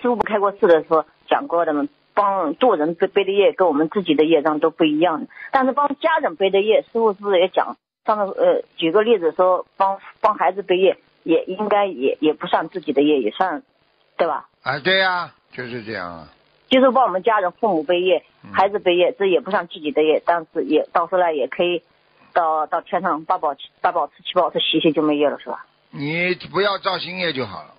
师傅不开过示的时候讲过的嘛，帮渡人背背的业跟我们自己的业障都不一样的，但是帮家人背的业，师傅是不是也讲？上次呃，举个例子说，帮帮孩子背业，也应该也也不算自己的业，也算，对吧？啊，对呀、就是这样啊。就是帮我们家人父母背业，嗯孩子背业，这也不算自己的业，但是也到时候呢也可以到到天上八宝八宝吃七宝吃洗洗就没业了是吧？你不要造新业就好了。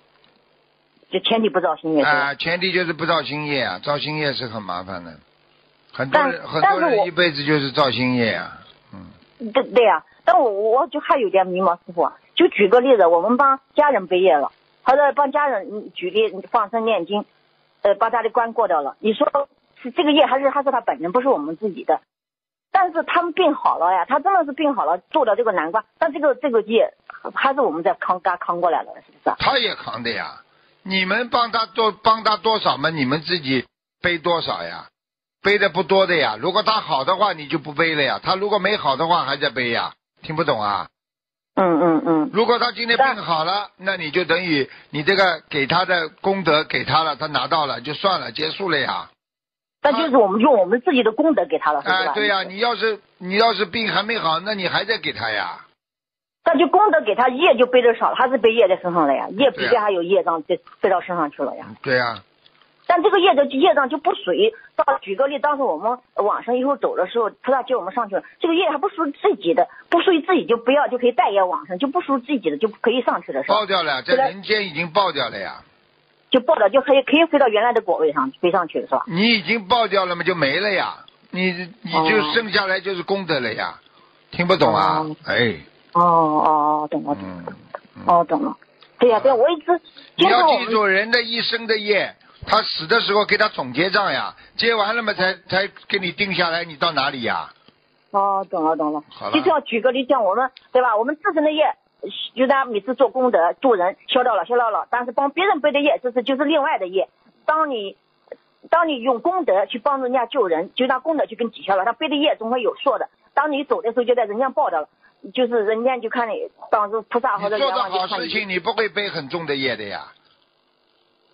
就前提不造新业？啊，前提就是不造新业啊，造新业是很麻烦的。很多人很多人一辈子就是造新业啊，嗯，对对呀、但我我就还有点迷茫，师傅啊，就举个例子，我们帮家人背业了，或者帮家人嗯举例放生念经，呃，把他的关过掉了。你说是这个业还是还是他本人，不是我们自己的？但是他们病好了呀，他真的是病好了，做了这个难关，但这个这个业还是我们在扛嘎扛过来了，是不是啊？他也扛的呀。你们帮他多帮他多少嘛？你们自己背多少呀？背的不多的呀。如果他好的话，你就不背了呀。他如果没好的话，还在背呀。听不懂啊？嗯嗯嗯，如果他今天病好了，那你就等于你这个给他的功德给他了，他拿到了就算了，结束了呀。那就是我们用我们自己的功德给他了，是吧哎、对呀、你要是你要是病还没好，那你还在给他呀。那就功德给他，业就背的少了，他是背业在身上了呀，业比对啊别还有业障，就背到身上去了呀。对呀、但这个业的业障就不属于，到举个例，当时我们往生以后走的时候，菩萨接我们上去了，这个业还不属于自己的，不属于自己就不要，就可以带业往生，就不属于自己的就可以上去了，是吧爆？掉了，在人间已经爆掉了呀。就爆掉，就可以可以飞到原来的果位上飞上去了，是吧？你已经爆掉了嘛，就没了呀。你你就哦剩下来就是功德了呀。听不懂啊？哦哎，哦哦哦，懂了懂了，哦懂了。对呀、对呀、我一直你要记住人的一生的业，他死的时候给他总结账呀，结完了嘛才才给你定下来，你到哪里呀？哦，懂了懂了好。了就这样举个例，像我们对吧？我们自身的业，就咱每次做功德助人消掉了消掉了，但是帮别人背的业，这是就是另外的业。当你当你用功德去帮助人家救人，就拿功德去跟抵消了，他背的业总会有数的。当你走的时候，就在人家报掉了，就是人间就看你当时菩萨或者你做的。好事情，你不会背很重的业的呀，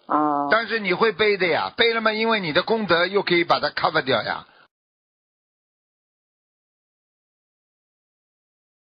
啊、但是你会背的呀，背了嘛，因为你的功德又可以把它 cover 掉呀。